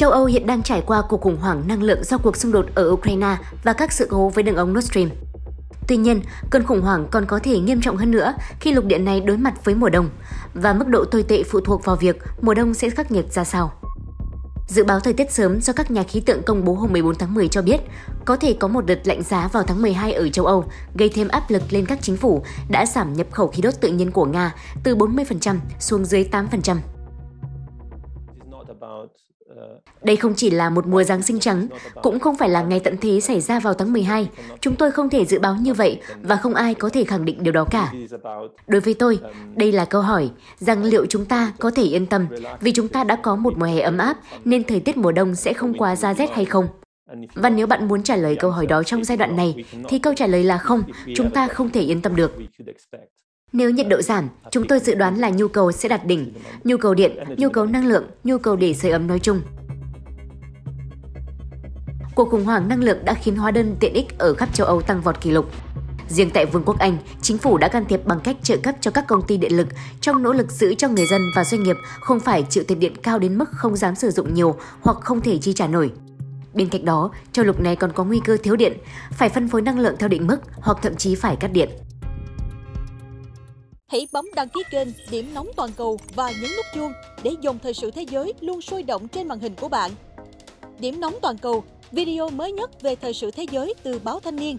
Châu Âu hiện đang trải qua cuộc khủng hoảng năng lượng do cuộc xung đột ở Ukraine và các sự cố với đường ống Nord Stream. Tuy nhiên, cơn khủng hoảng còn có thể nghiêm trọng hơn nữa khi lục địa này đối mặt với mùa đông và mức độ tồi tệ phụ thuộc vào việc mùa đông sẽ khắc nghiệt ra sao. Dự báo thời tiết sớm do các nhà khí tượng công bố hôm 14 tháng 10 cho biết có thể có một đợt lạnh giá vào tháng 12 ở châu Âu, gây thêm áp lực lên các chính phủ đã giảm nhập khẩu khí đốt tự nhiên của Nga từ 40% xuống dưới 8%. Đây không chỉ là một mùa Giáng sinh trắng, cũng không phải là ngày tận thế xảy ra vào tháng 12. Chúng tôi không thể dự báo như vậy và không ai có thể khẳng định điều đó cả. Đối với tôi, đây là câu hỏi rằng liệu chúng ta có thể yên tâm vì chúng ta đã có một mùa hè ấm áp nên thời tiết mùa đông sẽ không quá ra rét hay không? Và nếu bạn muốn trả lời câu hỏi đó trong giai đoạn này, thì câu trả lời là không, chúng ta không thể yên tâm được. Nếu nhiệt độ giảm, chúng tôi dự đoán là nhu cầu sẽ đạt đỉnh, nhu cầu điện, nhu cầu năng lượng, nhu cầu để sưởi ấm nói chung. Cuộc khủng hoảng năng lượng đã khiến hóa đơn tiện ích ở khắp châu Âu tăng vọt kỷ lục. Riêng tại Vương quốc Anh, chính phủ đã can thiệp bằng cách trợ cấp cho các công ty điện lực trong nỗ lực giữ cho người dân và doanh nghiệp không phải chịu tiền điện cao đến mức không dám sử dụng nhiều hoặc không thể chi trả nổi. Bên cạnh đó, châu lục này còn có nguy cơ thiếu điện, phải phân phối năng lượng theo định mức hoặc thậm chí phải cắt điện. Hãy bấm đăng ký kênh Điểm Nóng Toàn cầu và nhấn nút chuông để dòng thời sự thế giới luôn sôi động trên màn hình của bạn. Điểm Nóng Toàn cầu, video mới nhất về thời sự thế giới từ báo Thanh niên